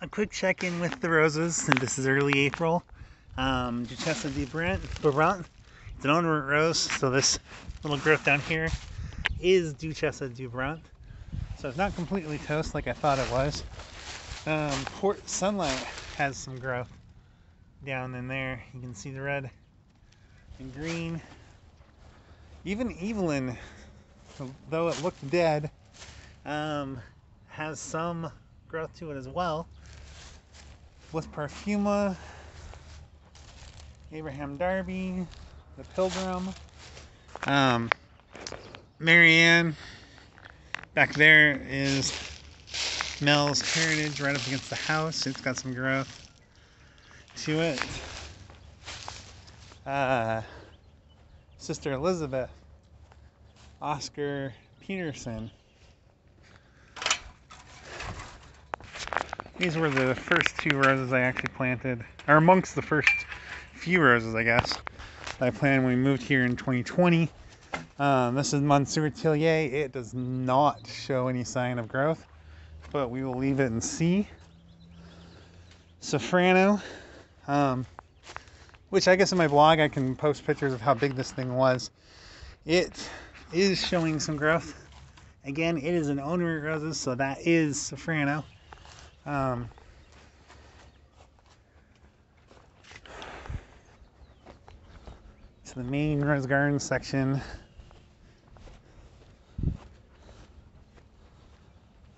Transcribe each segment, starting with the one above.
a quick check-in with the roses since this is early April. Um, Duchessa de Brent, Brabant, it's an ornament rose, so this little growth down here is Duchessa de Brabant. So it's not completely toast like I thought it was. Um, Port Sunlight has some growth down in there. You can see the red and green. Even Evelyn, though it looked dead, um, has some growth to it as well. With Parfuma, Abraham Darby, the Pilgrim, um, Marianne. Back there is Mel's Heritage right up against the house. It's got some growth to it. Uh, Sister Elizabeth, Oscar Peterson. These were the first two roses I actually planted, or amongst the first few roses, I guess, I planted when we moved here in 2020. Um, this is Monsieur Tillier. It does not show any sign of growth, but we will leave it and see. Safrano, um, which I guess in my blog I can post pictures of how big this thing was. It is showing some growth. Again, it is an owner roses, so that is Safrano. Um, to the main rose garden section.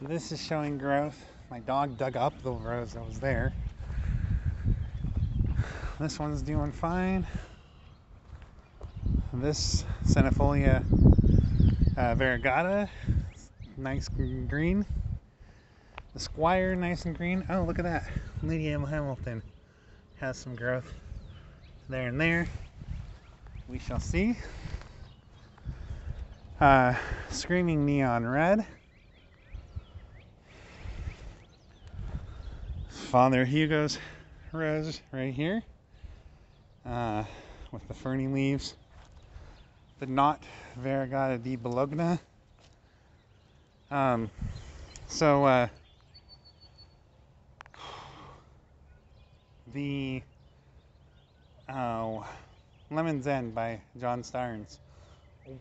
This is showing growth. My dog dug up the rose that was there. This one's doing fine. This Centifolia uh, variegata, nice green. The Squire, nice and green. Oh, look at that. Lady Emma Hamilton has some growth there and there. We shall see. Uh, Screaming Neon Red. Father Hugo's rose right here uh, with the ferny leaves. The not Variegata di Bologna. Um, so, uh, the oh, Lemon's End by John Starnes.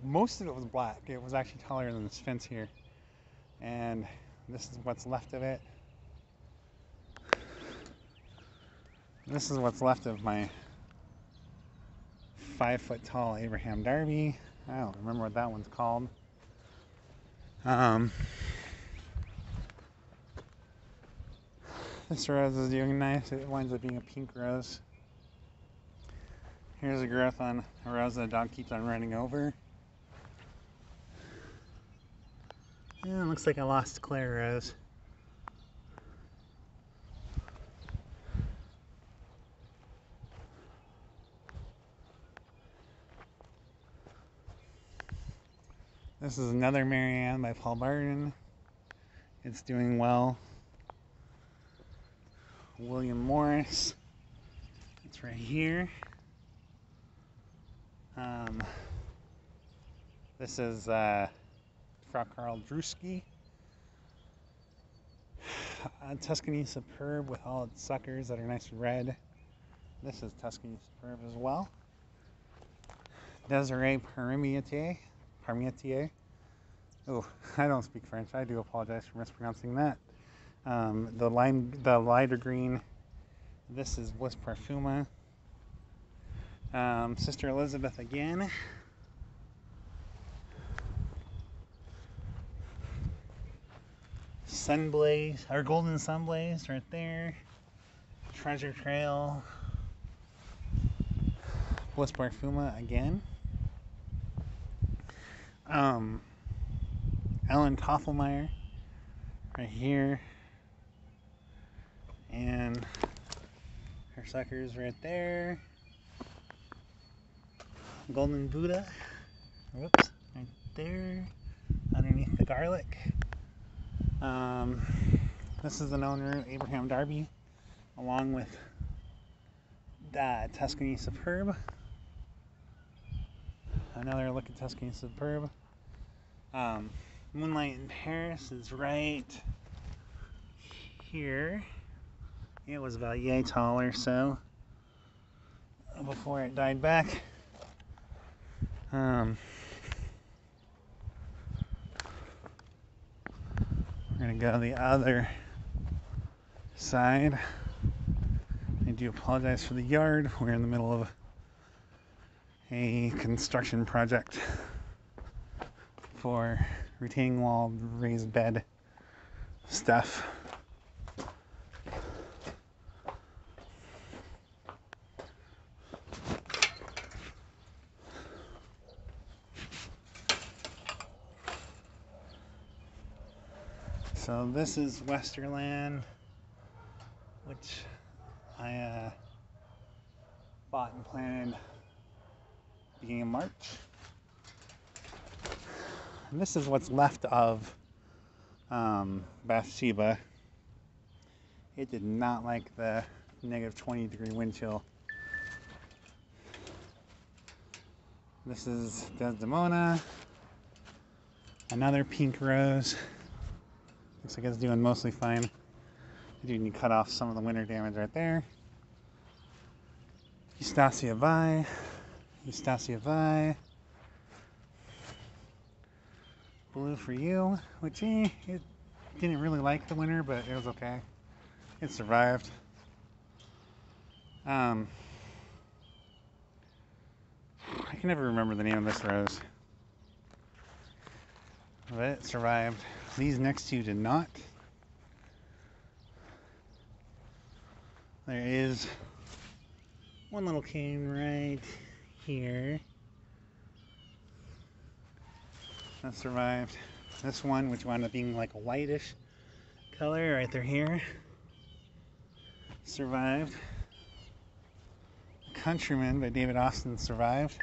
Most of it was black. It was actually taller than this fence here. And this is what's left of it. This is what's left of my five foot tall Abraham Darby. I don't remember what that one's called. Um, This rose is doing nice. It winds up being a pink rose. Here's a growth on a rose that the dog keeps on running over. Yeah, looks like I lost Claire Rose. This is another Marianne by Paul Barden. It's doing well. William Morris. It's right here. Um, this is uh, Frau Karl Druschki. Uh, Tuscany Superb with all its suckers that are nice red. This is Tuscany Superb as well. Desiree Parmentier. Parmentier. Oh, I don't speak French. I do apologize for mispronouncing that. Um, the lime, the lighter green. This is Bliss Parfuma. Um, Sister Elizabeth again. Sunblaze, our golden sunblaze right there. Treasure Trail. Bliss Parfuma again. Um, Ellen Toffelmeyer right here and her suckers right there. Golden Buddha, whoops, right there, underneath the garlic. Um, this is an owner, Abraham Darby, along with uh, Tuscany Superb. Another look at Tuscany Superb. Um, Moonlight in Paris is right here. It was about yay tall or so before it died back. Um, we're gonna go the other side. I do apologize for the yard. We're in the middle of a construction project for retaining wall, raised bed stuff. So this is Westerland, which I uh, bought and planted beginning of March. And this is what's left of um, Bathsheba. It did not like the negative 20 degree wind chill. This is Desdemona, another pink rose. Looks like it's doing mostly fine. Do need to cut off some of the winter damage right there. Eustacia Vye, Eustacia Vye. Blue for you, which eh, it didn't really like the winter, but it was okay. It survived. Um, I can never remember the name of this rose. But it survived. These next two did not. There is one little cane right here. That survived. This one, which wound up being like a whitish color right there here, survived. Countryman by David Austin survived.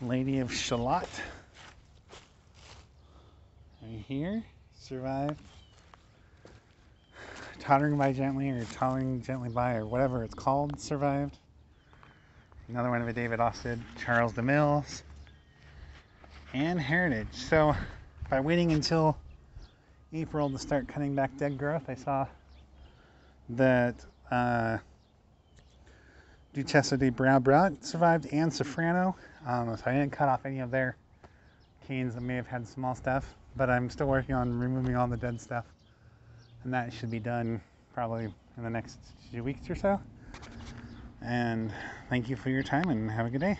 Lady of Shalott. Right here, survived. Tottering by Gently or Tottering Gently by or whatever it's called survived. Another one of a David Austin, Charles de DeMills, and Heritage. So by waiting until April to start cutting back dead growth, I saw that uh, Duchessa de Brabant survived and Safrano. Um, so I didn't cut off any of their canes that may have had small stuff, but I'm still working on removing all the dead stuff. And that should be done probably in the next few weeks or so. And thank you for your time and have a good day.